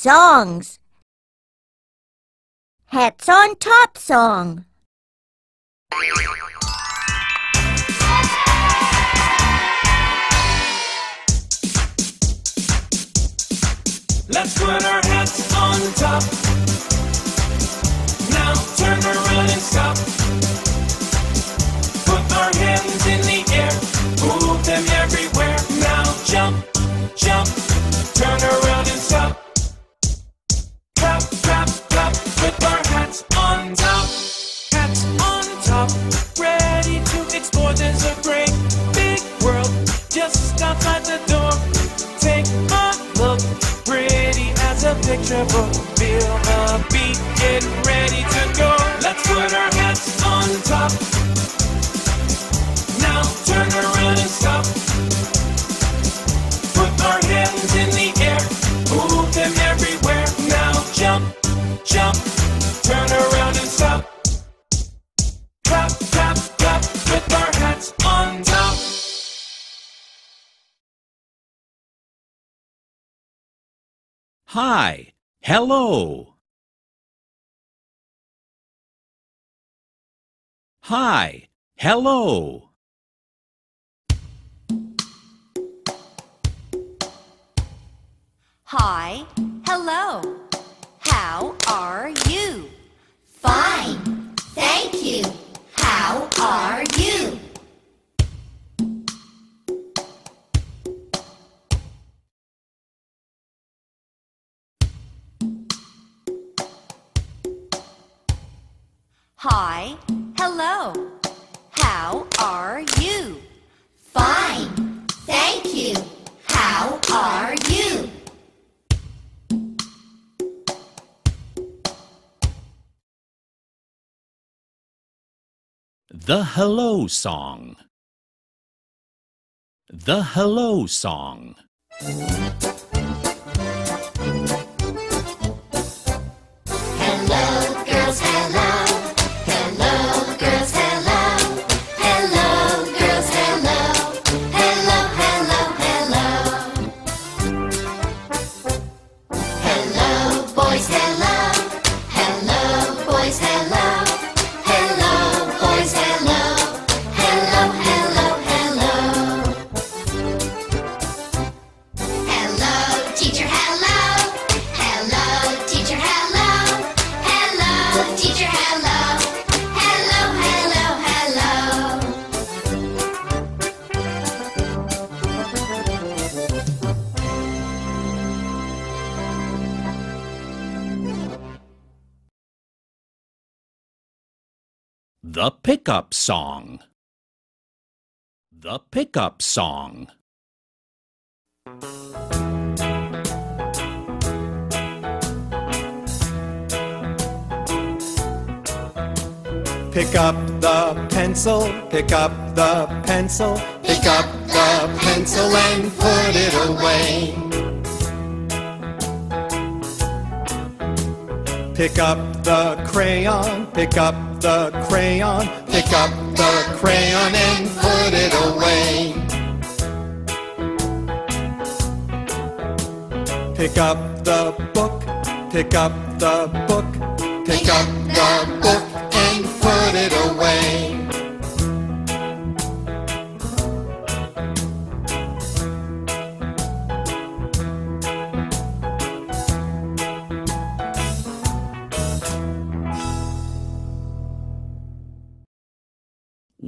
songs. Hats on Top song. Let's put our hats on top. Now turn around and stop. Put our hands in the air, move them everywhere. Book. Feel the beat, get ready to go. Let's put our hats on top. Now turn around and stop. Put our hands in the air, move them everywhere. Now jump, jump, turn around and stop. Clap, clap, clap, with our hats on top. Hi. Hello. Hi. Hello. Hi, hello. How are you? Hi, hello. How are you? Fine, thank you. How are you? The Hello Song. The Hello Song. The Pickup Song. The Pickup Song. Pick up the pencil, pick up the pencil, pick up the pencil and put it away. Pick up the crayon, pick up the crayon, pick up the crayon and put it away. Pick up the book, pick up the book, pick up the book and put it away.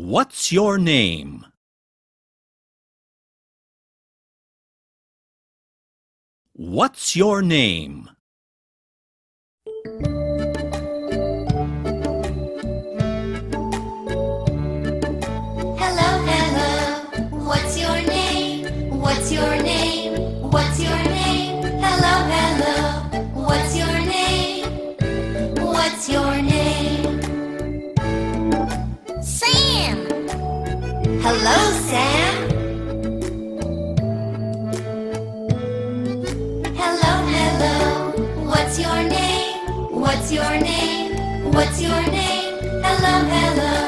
What's your name? What's your name? Hello, Sam. Hello, hello. What's your name? What's your name? What's your name? Hello, hello.